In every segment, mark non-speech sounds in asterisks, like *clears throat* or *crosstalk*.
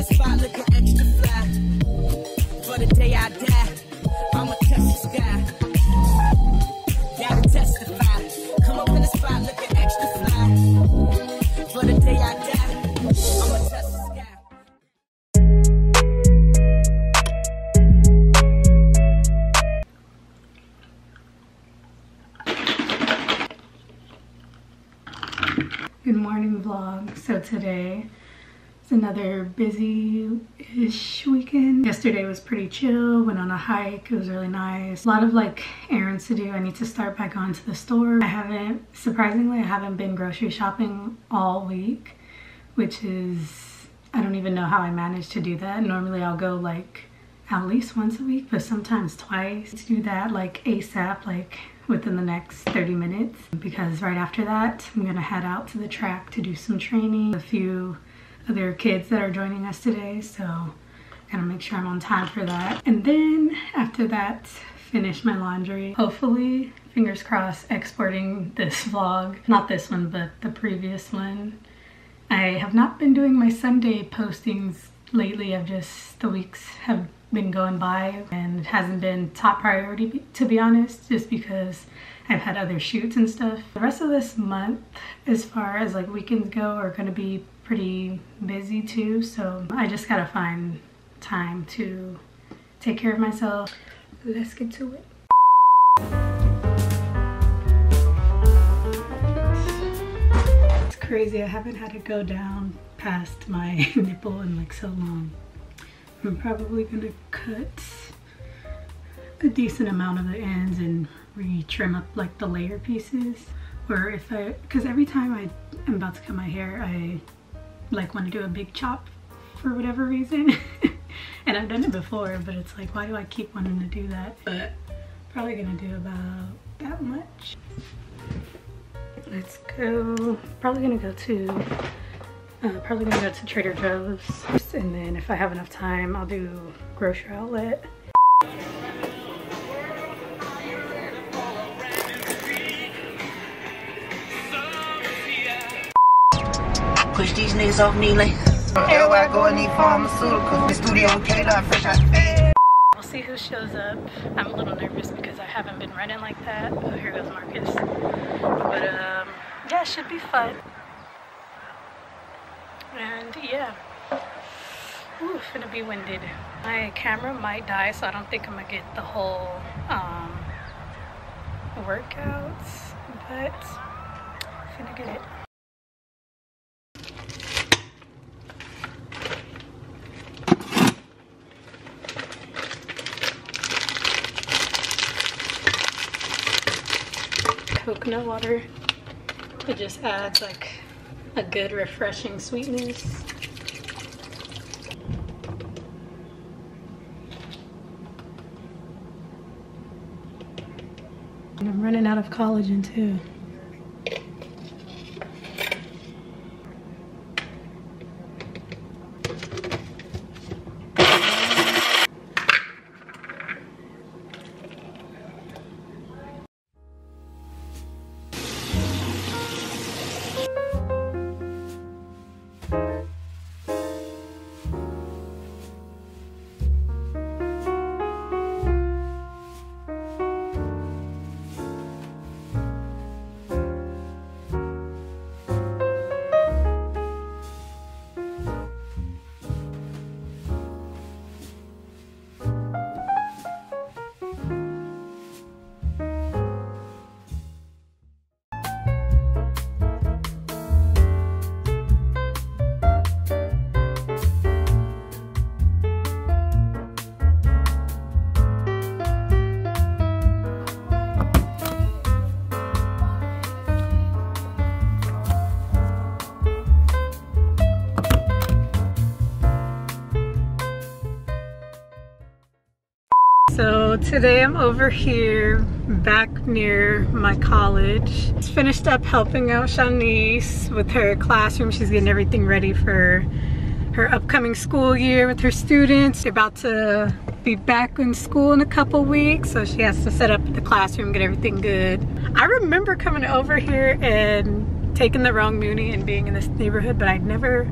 the spot looking extra fly. For the day I die, I'ma the sky. Gotta testify. Come up in the spot looking extra fly. For the day I die. Good morning vlog. So today is another busy-ish weekend. Yesterday was pretty chill, went on a hike, it was really nice. A lot of like errands to do. I need to start back on to the store. I haven't, surprisingly, I haven't been grocery shopping all week, which is, I don't even know how I managed to do that. Normally I'll go like at least once a week, but sometimes twice. To do that like ASAP, like within the next 30 minutes because right after that I'm gonna head out to the track to do some training. A few other kids that are joining us today so I gotta make sure I'm on time for that. And then after that finish my laundry. Hopefully, fingers crossed, exporting this vlog. Not this one but the previous one. I have not been doing my Sunday postings lately. I've just, the weeks have been going by and it hasn't been top priority to be honest just because I've had other shoots and stuff. The rest of this month as far as like weekends go are going to be pretty busy too so I just gotta find time to take care of myself. Let's get to it. It's crazy I haven't had to go down past my *laughs* nipple in like so long. I'm probably gonna cut a decent amount of the ends and re-trim up like the layer pieces. Or if I, because every time I am about to cut my hair, I like want to do a big chop for whatever reason. *laughs* and I've done it before, but it's like, why do I keep wanting to do that? But probably gonna do about that much. Let's go, probably gonna go to uh, probably gonna go to Trader Joe's and then if I have enough time I'll do grocery outlet. These niggas off me like Everywhere I go I need pharmaceuticals The studio K-Dot fresh out We'll see who shows up. I'm a little nervous because I haven't been running like that. Oh, here goes Marcus. But um, yeah, it should be fun. And yeah, Ooh, it's gonna be winded. My camera might die, so I don't think I'm gonna get the whole um, workouts, but I'm gonna get it. Coconut water. It just adds like a good refreshing sweetness. And I'm running out of collagen too. Today I'm over here back near my college. Just finished up helping out Shanice with her classroom. She's getting everything ready for her upcoming school year with her students. They're about to be back in school in a couple weeks, so she has to set up the classroom, get everything good. I remember coming over here and taking the wrong Muni and being in this neighborhood, but I'd never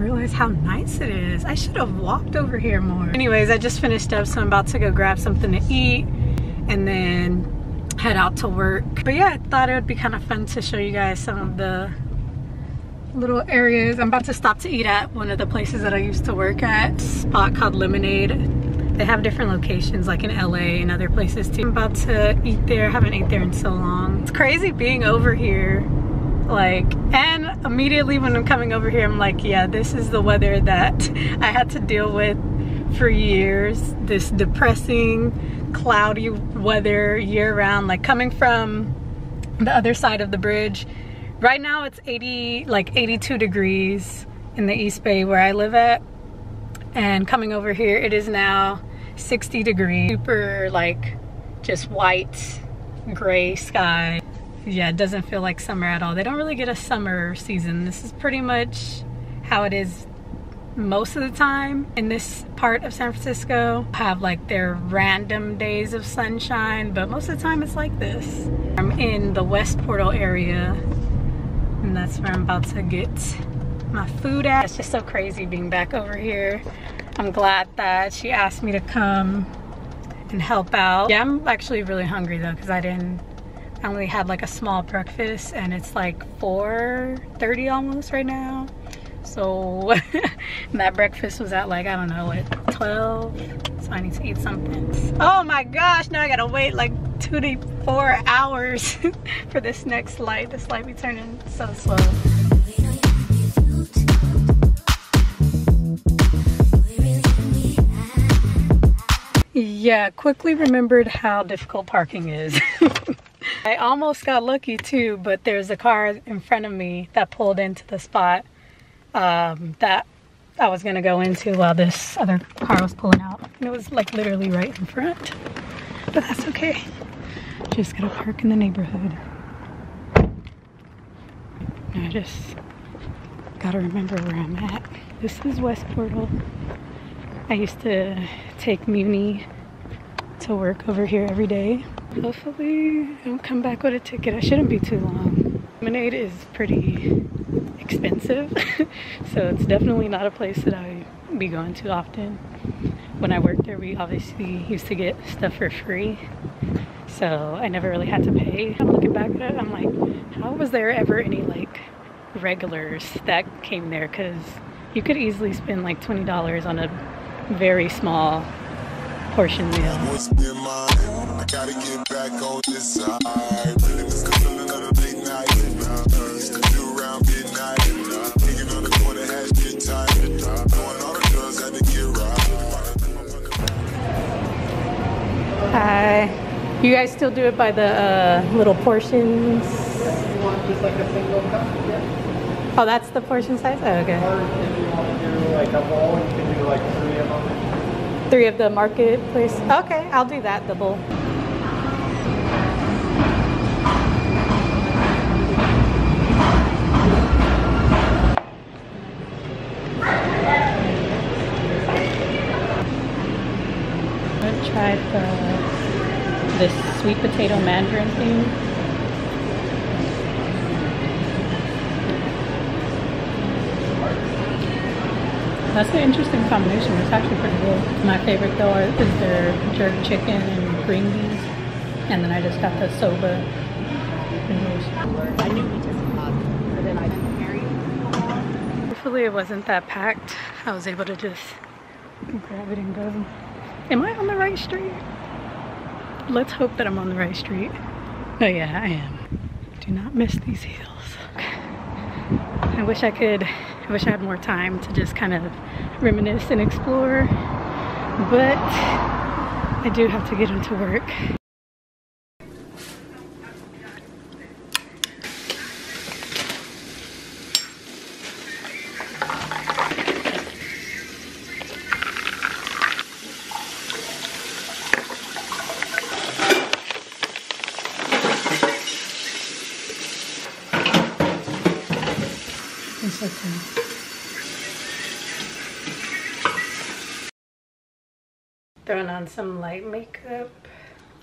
realize how nice it is. I should have walked over here more. Anyways, I just finished up, so I'm about to go grab something to eat and then head out to work. But yeah, I thought it would be kind of fun to show you guys some of the little areas. I'm about to stop to eat at one of the places that I used to work at, spot called Lemonade. They have different locations like in LA and other places too. I'm about to eat there, haven't ate there in so long. It's crazy being over here like and immediately when I'm coming over here I'm like yeah this is the weather that *laughs* I had to deal with for years. This depressing cloudy weather year round like coming from the other side of the bridge. Right now it's 80 like 82 degrees in the East Bay where I live at. And coming over here it is now 60 degrees. Super like just white gray sky yeah, it doesn't feel like summer at all. They don't really get a summer season. This is pretty much how it is most of the time in this part of San Francisco. Have like their random days of sunshine, but most of the time it's like this. I'm in the West Portal area and that's where I'm about to get my food at. It's just so crazy being back over here. I'm glad that she asked me to come and help out. Yeah, I'm actually really hungry though because I didn't I only had like a small breakfast and it's like 4.30 almost right now. So *laughs* that breakfast was at like, I don't know, what, 12? So I need to eat something. Oh my gosh, now I gotta wait like two to four hours *laughs* for this next light. This light be turning so slow. Yeah, quickly remembered how difficult parking is. *laughs* I almost got lucky too, but there's a car in front of me that pulled into the spot um, that I was gonna go into while this other car was pulling out. And it was like literally right in front. But that's okay. Just gotta park in the neighborhood. I just gotta remember where I'm at. This is West Portal. I used to take Muni to work over here every day. Hopefully I'll come back with a ticket. I shouldn't be too long. Lemonade is pretty expensive, *laughs* so it's definitely not a place that I be going to often. When I worked there, we obviously used to get stuff for free, so I never really had to pay. I'm looking back at it, I'm like, how was there ever any like regulars that came there? Because you could easily spend like $20 on a very small portion meal gotta get back on this side. Really miss the feeling of the late night. Used to do around midnight. Hanging on the corner, hash get tight. Knowing all the girls had to get right. Hi. You guys still do it by the uh, little portions? Just like a single cup, yeah. Oh, that's the portion size? Oh, okay. Or if you want to do like a bowl, you can do like three of them. Three of the marketplace? Okay, I'll do that, the bowl. tried the this sweet potato mandarin thing. That's an interesting combination. It's actually pretty good. My favorite though is their jerk chicken and green beans. And then I just got the soba. I knew we just but then I Hopefully it wasn't that packed. I was able to just grab it and go. Am I on the right street? Let's hope that I'm on the right street. Oh yeah, I am. Do not miss these hills. I wish I could, I wish I had more time to just kind of reminisce and explore, but I do have to get into work. Throwing on some light makeup.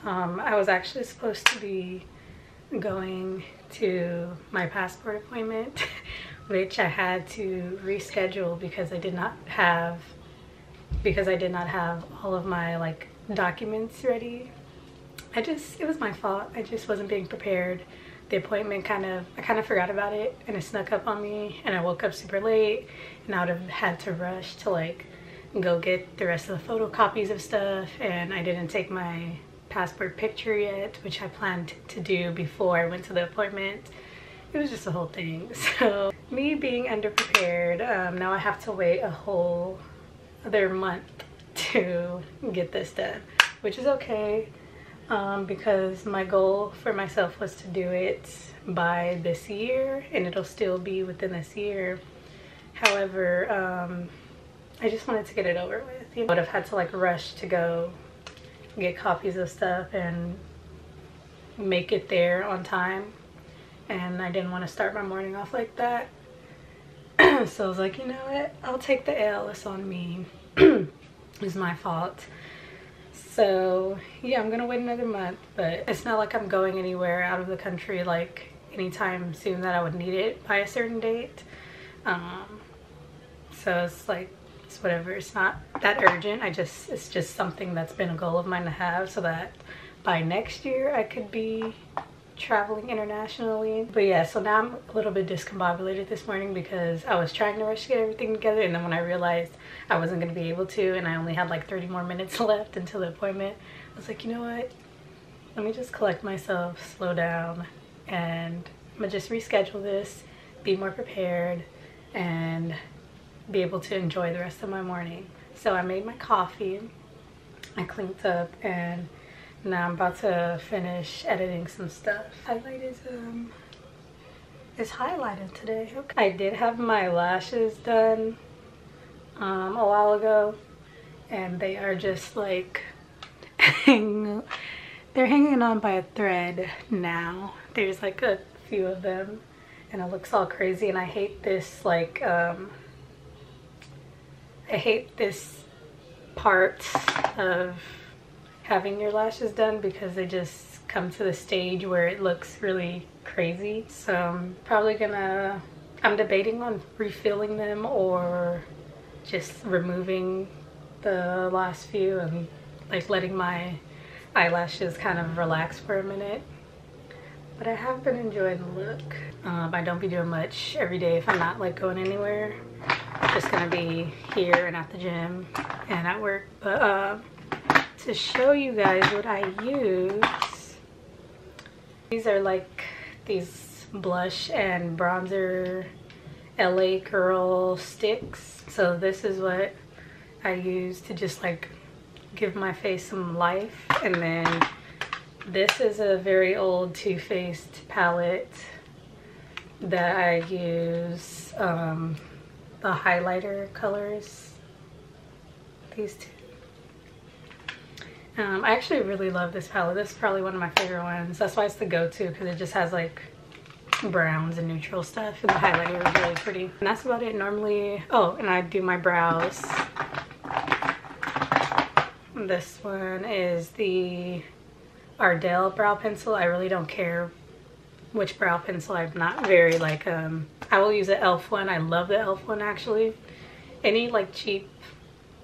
Um, I was actually supposed to be going to my passport appointment *laughs* which I had to reschedule because I did not have because I did not have all of my like documents ready. I just it was my fault. I just wasn't being prepared. The appointment kind of I kind of forgot about it and it snuck up on me and I woke up super late and I would have had to rush to like go get the rest of the photocopies of stuff and I didn't take my passport picture yet, which I planned to do before I went to the appointment. It was just a whole thing. *laughs* So me being underprepared, um, now I have to wait a whole other month to get this done, which is okay um, because my goal for myself was to do it by this year and it'll still be within this year. However, um, I just wanted to get it over with. You know, I would have had to like rush to go get copies of stuff and make it there on time. And I didn't want to start my morning off like that. *clears throat* so I was like, you know what? I'll take the L. It's on me. *clears throat* it's my fault. So yeah, I'm gonna wait another month, but it's not like I'm going anywhere out of the country like anytime soon that I would need it by a certain date. Um, so it's like whatever. It's not that urgent. I just it's just something that's been a goal of mine to have so that by next year i could be traveling internationally. But yeah so now i'm a little bit discombobulated this morning because i was trying to rush to get everything together and then when i realized i wasn't going to be able to and i only had like 30 more minutes *laughs* left until the appointment i was like you know what? Let me just collect myself slow down and i'm gonna just reschedule this be more prepared and be able to enjoy the rest of my morning. So I made my coffee, I cleaned up, and now I'm about to finish editing some stuff. Highlight is um is highlighted today. Okay. I did have my lashes done um, a while ago, and they are just like *laughs* they're hanging on by a thread now. There's like a few of them, and it looks all crazy. And I hate this like um, I hate this part of having your lashes done because they just come to the stage where it looks really crazy. So I'm probably gonna, I'm debating on refilling them or just removing the last few and like letting my eyelashes kind of relax for a minute. But I have been enjoying the look. Um, I don't be doing much every day if I'm not like going anywhere just gonna be here and at the gym and at work. But uh, to show you guys what I use, these are like these blush and bronzer LA Girl sticks. So this is what I use to just like give my face some life. And then this is a very old Too Faced palette that I use um, the highlighter colors. These two. Um, I actually really love this palette. This is probably one of my favorite ones. That's why it's the go-to because it just has like browns and neutral stuff and the highlighter is really pretty. And that's about it normally. Oh, and I do my brows. This one is the Ardell brow pencil. I really don't care which brow pencil. I'm not very like, um, I will use the e.l.f. one. I love the e.l.f. one actually. Any like cheap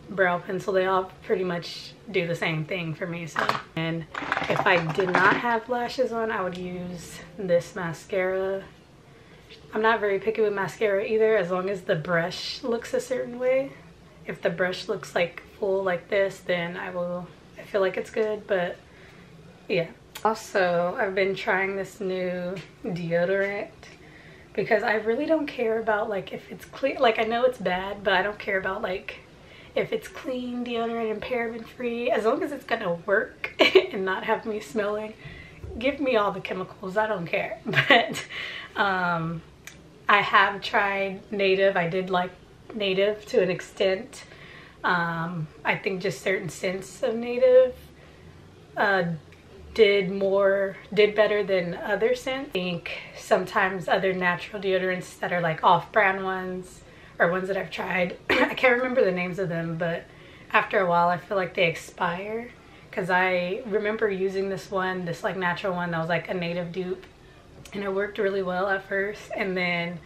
brow pencil, they all pretty much do the same thing for me. So, and if I did not have lashes on, I would use this mascara. I'm not very picky with mascara either, as long as the brush looks a certain way. If the brush looks like full like this, then I will, I feel like it's good, but yeah. Also, I've been trying this new deodorant because I really don't care about like if it's clean, like I know it's bad, but I don't care about like if it's clean deodorant and paraben free, as long as it's gonna work *laughs* and not have me smelling, give me all the chemicals, I don't care. *laughs* But um, I have tried native, I did like native to an extent. Um, I think just certain scents of native uh, did more, did better than other scents. I think sometimes other natural deodorants that are like off-brand ones or ones that I've tried, *clears throat* I can't remember the names of them, but after a while I feel like they expire because I remember using this one, this like natural one that was like a native dupe and it worked really well at first and then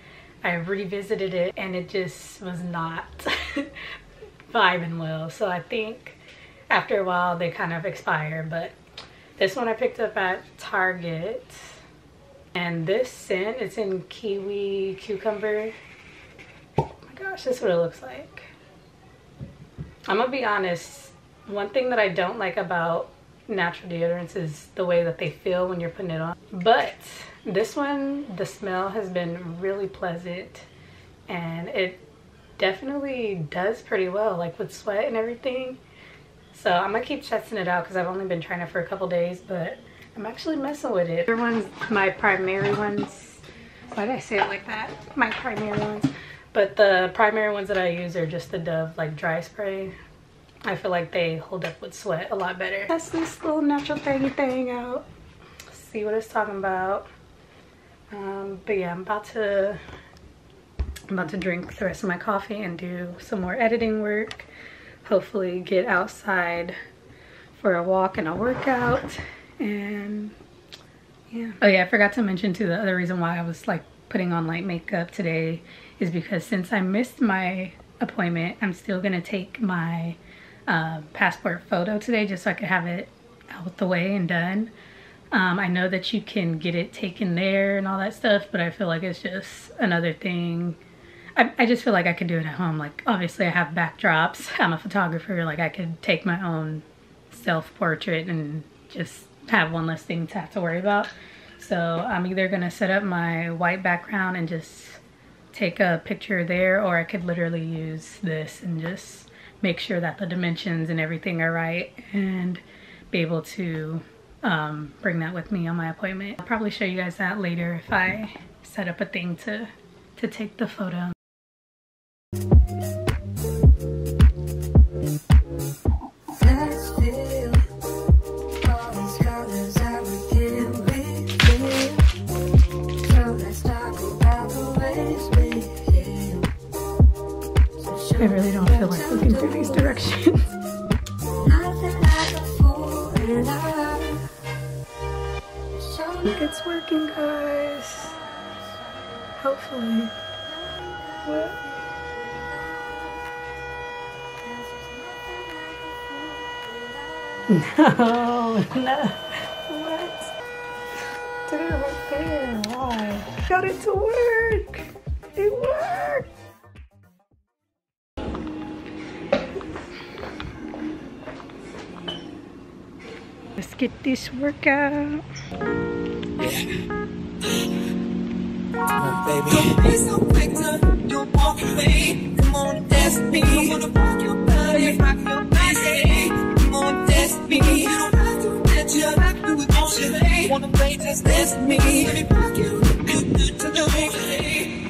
I revisited it and it just was not *laughs* vibing well. So I think after a while they kind of expire. But this one I picked up at Target. And this scent, it's in kiwi cucumber. Oh my gosh, this is what it looks like. I'm gonna be honest, one thing that I don't like about natural deodorants is the way that they feel when you're putting it on. But this one, the smell has been really pleasant and it definitely does pretty well, like with sweat and everything. So I'm gonna keep testing it out because I've only been trying it for a couple days, but I'm actually messing with it. Other ones, my primary ones. Why did I say it like that? My primary ones. But the primary ones that I use are just the Dove like dry spray. I feel like they hold up with sweat a lot better. Test this little natural thingy thing out. See what it's talking about. Um, but yeah, I'm about to I'm about to drink the rest of my coffee and do some more editing work. Hopefully get outside for a walk and a workout. And yeah. Oh yeah, I forgot to mention too, the other reason why I was like putting on light makeup today is because since I missed my appointment, I'm still gonna take my uh, passport photo today just so I could have it out the way and done. Um, I know that you can get it taken there and all that stuff, but I feel like it's just another thing. I, I just feel like I could do it at home. Like, obviously I have backdrops. *laughs* I'm a photographer. Like, I could take my own self-portrait and just have one less thing to have to worry about. So I'm either gonna set up my white background and just take a picture there, or I could literally use this and just make sure that the dimensions and everything are right and be able to um, bring that with me on my appointment. I'll probably show you guys that later if I set up a thing to, to take the photo. I really don't feel like looking through these directions. think it's working, guys. Hopefully. What? No, no. What? Did it right there. Why? Got it to work. It worked. Let's get this workout. Don't be so Test me. You don't have to admit you're acting with emotion. Wanna play test? Test me. Let me rock you. Good, good to know.